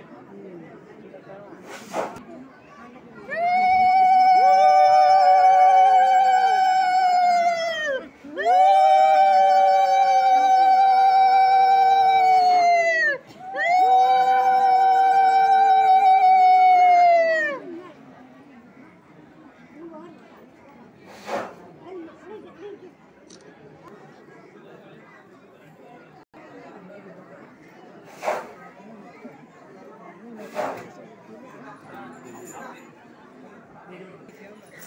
it. Mm.